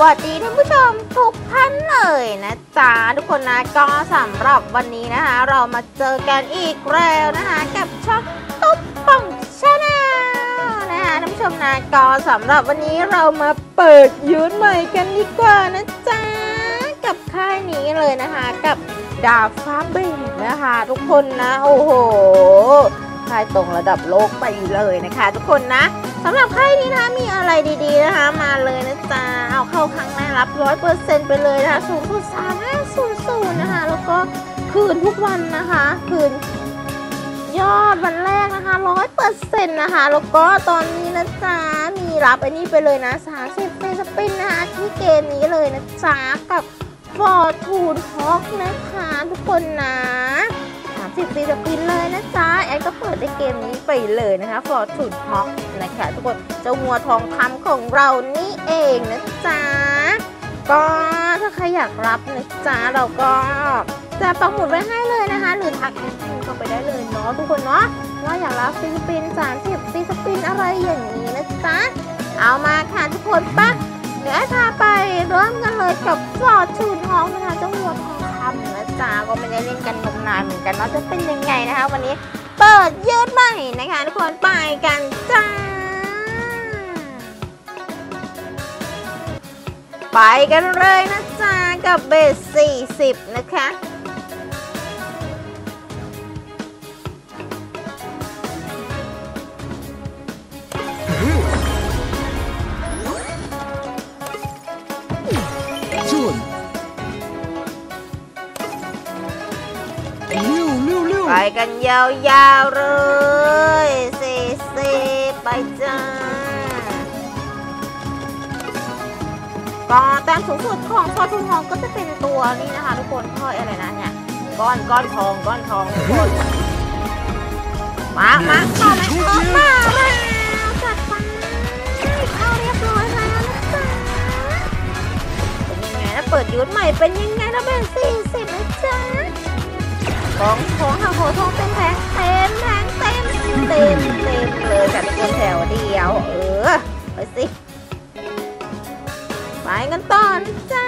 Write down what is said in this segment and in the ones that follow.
วัสดีท่านผู้ชมทุกท่านเลยนะจ๊ะทุกคนนะก็สำหรับวันนี้นะคะ เรามาเจอกันอีกแล้วนะคะกับช่องตุ๊บป่องชาแนลนะคะท่านผู้ชมนะก็สำหรับวันนี้เรามาเปิดยูนใหม่กันดีกว่านะจ๊ะกับค่ายนี้เลยนะคะ กับดาฟ้าเบรกนะคะ ทุกคนนะโอ้โห ค่ายตรงระดับโลกไปเลยนะคะ ทุกคนนะสำหรับค่ายนี้นะคะมีอะไรดีๆนะคะ มาเลยนะจ๊ะเอาเข้าครั้งแรกรับร้อยเปอร์เซ็นต์ไปเลยนะคะสูงสุดสามห้าศูนย์ศูนย์นะคะ แล้วก็คืนทุกวันนะคะ คืนยอดวันแรกนะคะร้อยเปอร์เซ็นต์นะคะ แล้วก็ตอนนี้นะจ๊ะมีรับไอ้นี่ไปเลยนะสามสิบ free spin นะคะที่เกมนี้เลยนะจ๊ะกับ Fortune Ox นะคะ ทุกคนนะ 30 free spin เลยนะจ๊ะ แอนก็เปิดในเกมนี้ไปเลยนะคะ Fortune Oxนะคะทุกคนเจ้างัวทองคำของเรานี่เองนะจ๊ะ ก็ถ้าใครอยากรับนะจ๊ะ เราก็จะปักหมุดไว้ให้เลยนะคะ หรือทักแอมินเข้าไปได้เลยเนาะทุกคนเนาะว่าอยากรับฟีสปิน30ฟีสปินอะไรอย่างนี้นะจ๊ะ เอามาค่ะทุกคนปะเดี๋ยวพาไปเริ่มกันเลยกับฟอร์ทูนฮอกนะคะเจ้า คำนะจ๊ะก็ไม่ได้เล่นกันนมนานเหมือนกันเนาะจะเป็นยังไงนะคะ วันนี้เปิดยืดใหม่นะคะ ทุกคนไปกันจ้าไปกันเลยนะจ๊ะกับเบส40 นะคะ ไปกันยาวๆเลย40ไปจ้าก็แต้มสูงสุดของฟอร์ทูนทองก็จะเป็นตัวนี้นะคะทุกคนถ้อยอะไรนะเนี่ยก้อนก้อนทองก้อนทองทุกคนมามาเข้ามาเข้ามาจัดไปเข้าเรียบร้อยแล้วนะจ๊ะเป็นยังไงนะเปิดยูทใหม่เป็นยังไงนะเป็นสี่สิบนะจ๊ะ ของของหาโหทองเต็มแผงเต็มแผงเต็มเต็มเต็มเลยจัดเป็นแถวเดียว เออ ไปสิ ไปกันต่อนจ้ะ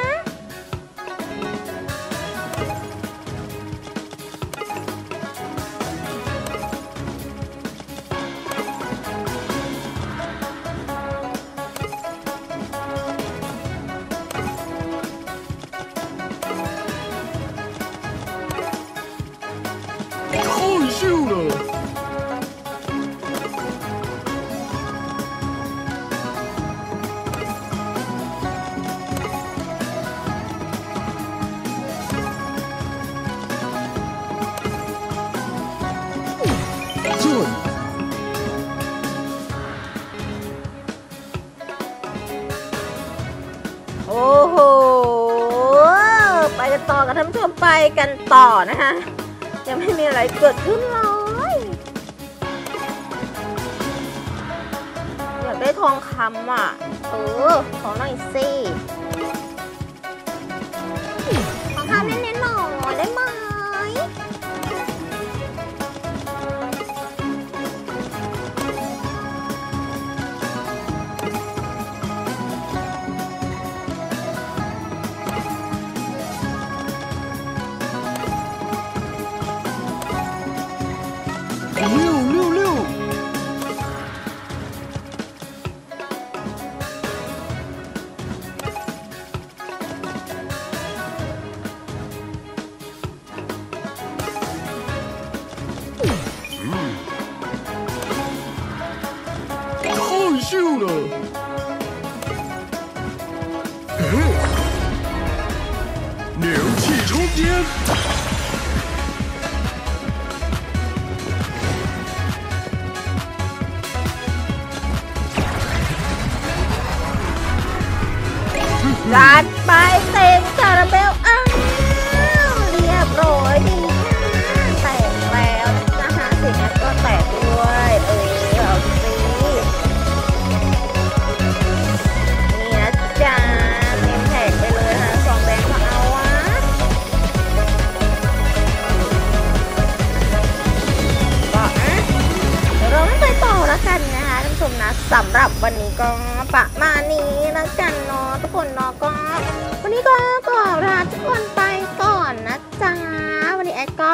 太秀了！ 准。 โอ้โห ไปกันต่อกันท่านผู้ชมไปกันต่อนะคะ ยังไม่มีอะไรเกิดขึ้นเลยอยากได้ทองคำอะ เออ ขอหน่อยสิ 太秀了！牛气冲天！ จั ละกันนะคะท่านผู้ชมนะสำหรับวันนี้ก็ประมาณนี้ละกันเนาะทุกคนเนาะก็ วันนี้ก็ขอลาทุกคนไปก่อนนะจ๊ะวันนี้แอดก็